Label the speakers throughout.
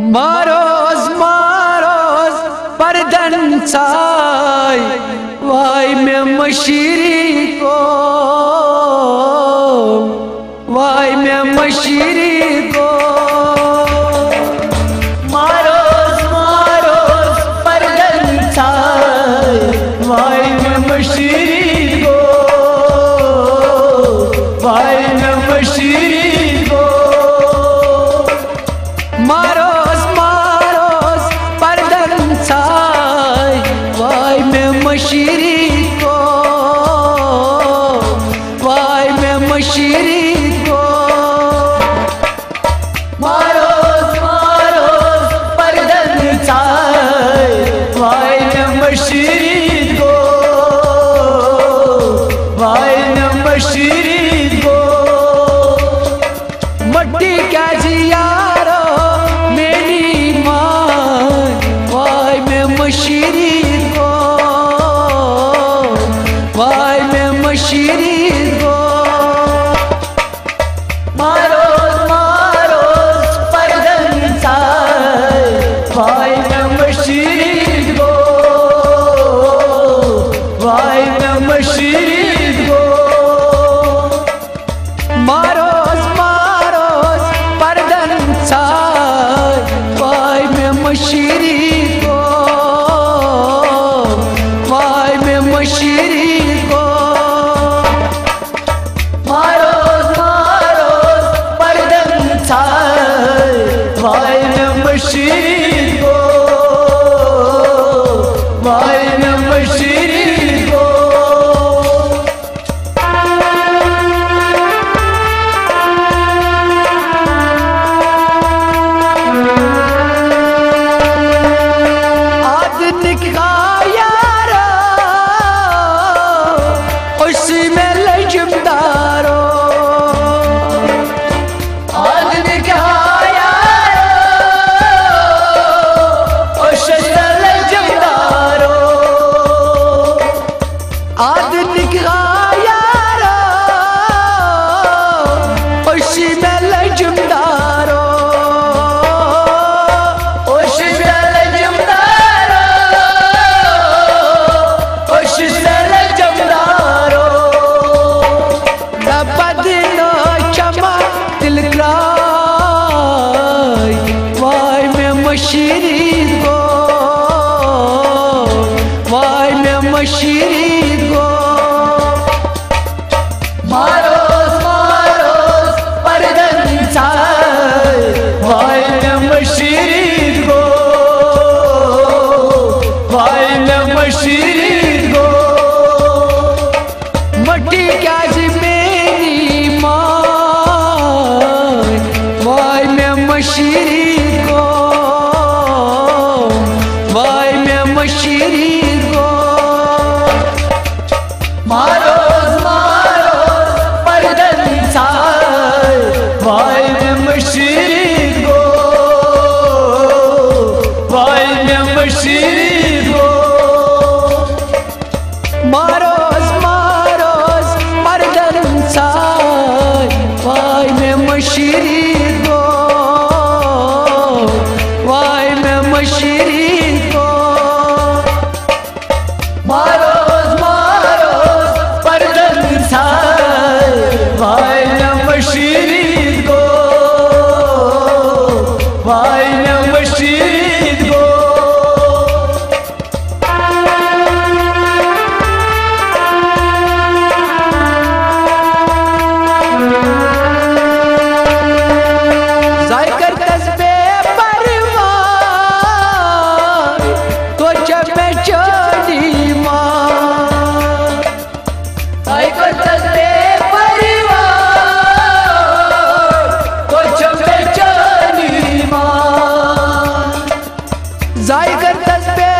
Speaker 1: ماروز ماروز پردن سای وای میں مشیری کو
Speaker 2: जायकर तस्बीह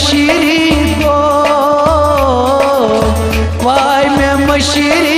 Speaker 2: मशीरी
Speaker 1: को वाय में मशीरी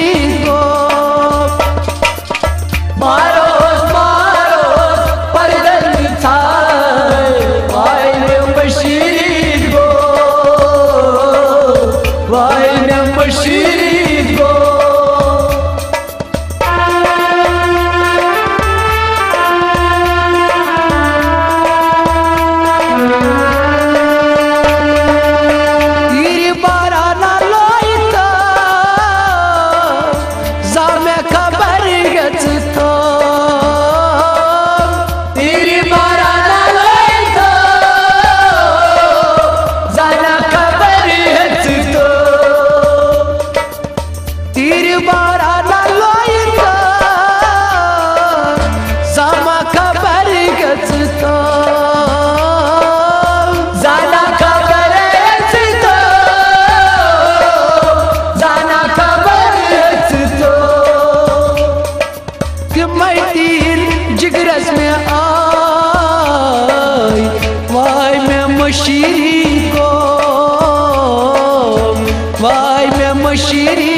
Speaker 1: बशीरी